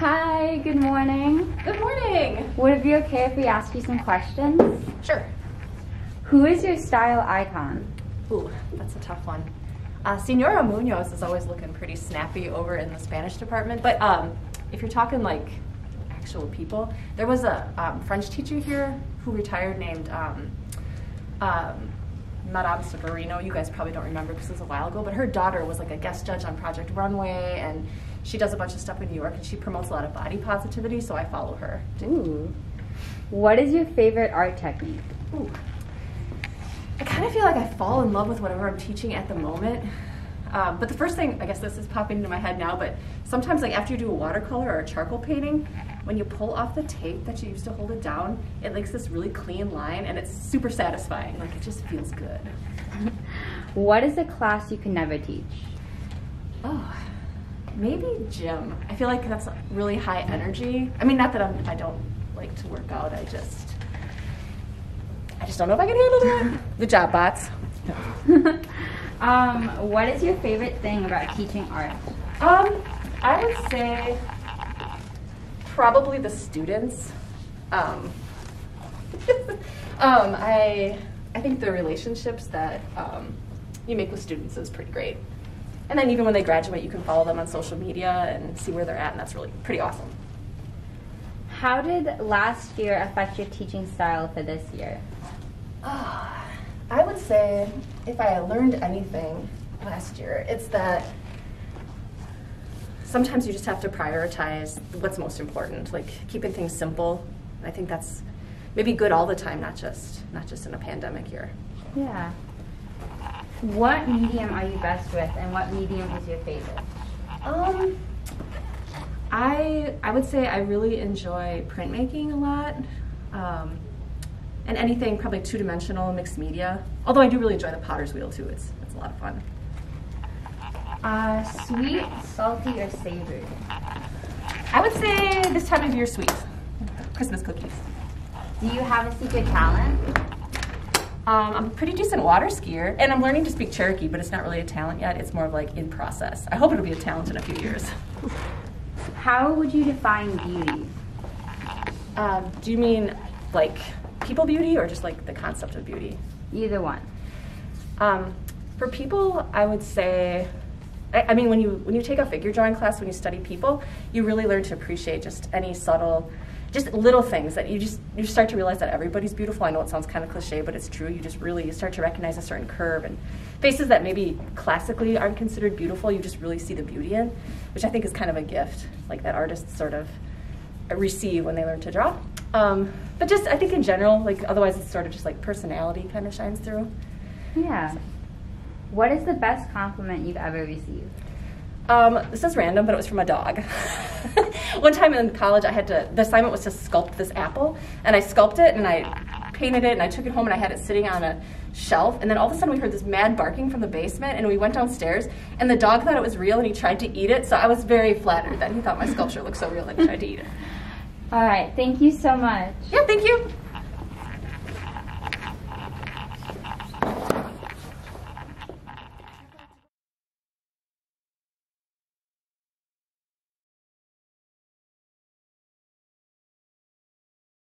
Hi, good morning. Good morning. Would it be okay if we ask you some questions? Sure. Who is your style icon? Ooh, that's a tough one. Uh, Senora Munoz is always looking pretty snappy over in the Spanish department, but um, if you're talking like actual people, there was a um, French teacher here who retired named um, um, Madame Severino. You guys probably don't remember because it was a while ago, but her daughter was like a guest judge on Project Runway, and she does a bunch of stuff in New York, and she promotes a lot of body positivity, so I follow her. Ooh. What is your favorite art technique? Ooh. I kind of feel like I fall in love with whatever I'm teaching at the moment. Um, but the first thing, I guess this is popping into my head now, but sometimes like after you do a watercolor or a charcoal painting, when you pull off the tape that you used to hold it down, it makes this really clean line and it's super satisfying. Like it just feels good. What is a class you can never teach? Oh, maybe gym. I feel like that's really high energy. I mean, not that I'm, I don't like to work out. I just, I just don't know if I can handle that. Good job, bots. um, what is your favorite thing about teaching art? Um, I would say probably the students. Um, um, I I think the relationships that um, you make with students is pretty great. And then even when they graduate, you can follow them on social media and see where they're at, and that's really pretty awesome. How did last year affect your teaching style for this year? Oh, I would say if I learned anything last year, it's that sometimes you just have to prioritize what's most important, like keeping things simple. I think that's maybe good all the time, not just not just in a pandemic year. Yeah. What medium are you best with, and what medium is your favorite? Um, I I would say I really enjoy printmaking a lot, um, and anything probably two dimensional mixed media. Although I do really enjoy the Potter's Wheel too. It's it's a lot of fun. Uh, sweet, salty, or savory? I would say this time of year sweet. Christmas cookies. Do you have a secret talent? Um, I'm a pretty decent water skier, and I'm learning to speak Cherokee, but it's not really a talent yet. It's more of like in process. I hope it'll be a talent in a few years. How would you define beauty? Um, do you mean like people beauty or just like the concept of beauty? Either one. Um, for people, I would say I, I mean, when you when you take a figure drawing class, when you study people, you really learn to appreciate just any subtle, just little things that you just you start to realize that everybody's beautiful. I know it sounds kind of cliche, but it's true. You just really you start to recognize a certain curve and faces that maybe classically aren't considered beautiful. You just really see the beauty in, which I think is kind of a gift, like that artists sort of receive when they learn to draw. Um, but just I think in general, like otherwise it's sort of just like personality kind of shines through. Yeah. What is the best compliment you've ever received? Um, this is random, but it was from a dog. One time in college, I had to, the assignment was to sculpt this apple, and I sculpted it and I painted it and I took it home and I had it sitting on a shelf. And then all of a sudden, we heard this mad barking from the basement, and we went downstairs, and the dog thought it was real and he tried to eat it. So I was very flattered that he thought my sculpture looked so real that he tried to eat it. All right, thank you so much. Yeah, thank you.